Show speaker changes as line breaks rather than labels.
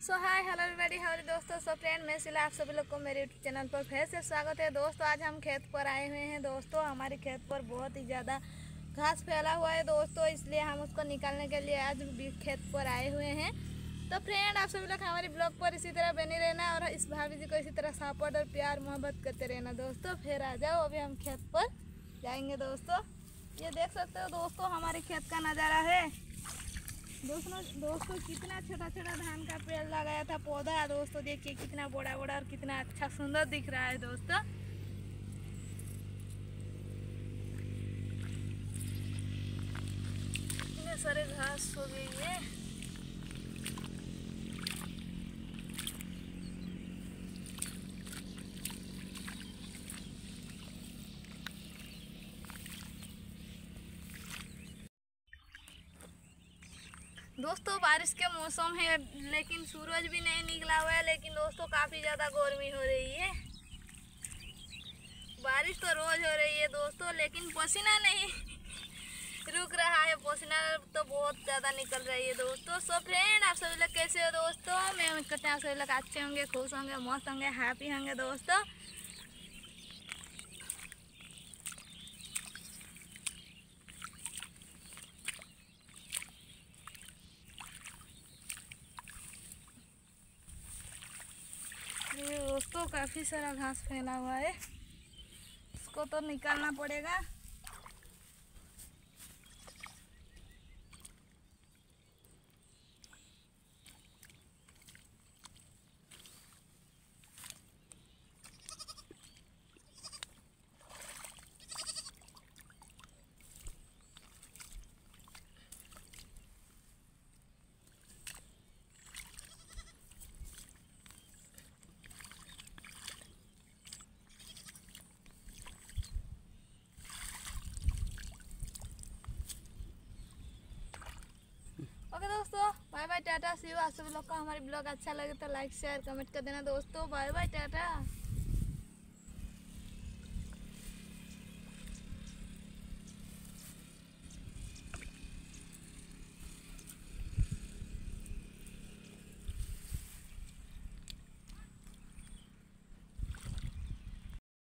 सो hi hello everybody हमारे दोस्तों? So friend मैं सिला, आप सभी लोग को मेरे यूट्यूब चैनल पर फिर से स्वागत है। दोस्तों, आज हम खेत पर आए हुए हैं। दोस्तों, हमारे खेत पर बहुत ही ज़्यादा घास फैला हुआ है दोस्तों, इसलिए हम उसको निकालने के लिए आज भी खेत पर आए हुए हैं। तो फ्रेंड आप सभी लोग हमारे ब्लॉग पर इसी तरह बने रहना और इस भाभी जी को इसी तरह सपोर्ट और प्यार, मोहब्बत करते रहना। दोस्तों, फिर आ जाओ, अभी हम खेत पर जाएँगे दोस्तों। ये देख सकते हो दोस्तों, हमारे खेत का नज़ारा है। दोस्तों दोस्तों, कितना छोटा छोटा धान का पेड़ लगाया था, पौधा दोस्तों, देखिए कितना बड़ा बड़ा और कितना अच्छा सुंदर दिख रहा है दोस्तों। सारे घास हो गई है। दोस्तों, बारिश के मौसम है, लेकिन सूरज भी नहीं निकला हुआ है, लेकिन दोस्तों, काफ़ी ज़्यादा गर्मी हो रही है। बारिश तो रोज़ हो रही है दोस्तों, लेकिन पसीना नहीं रुक रहा है। पसीना तो बहुत ज़्यादा निकल रही है दोस्तों। सो फ्रेंड आप सभी लोग कैसे हो दोस्तों? मैं उम्मीद करते हैं आप सभी लोग अच्छे होंगे, खुश होंगे, मस्त होंगे हैप्पी होंगे दोस्तों। ये दोस्तों काफ़ी सारा घास फैला हुआ है। इसको तो निकालना पड़ेगा ओके दोस्तों बाय बाय, टाटा, सी आप सब लोग का हमारे ब्लॉग अच्छा लगे तो लाइक, शेयर, कमेंट कर देना दोस्तों। Bye bye, tata.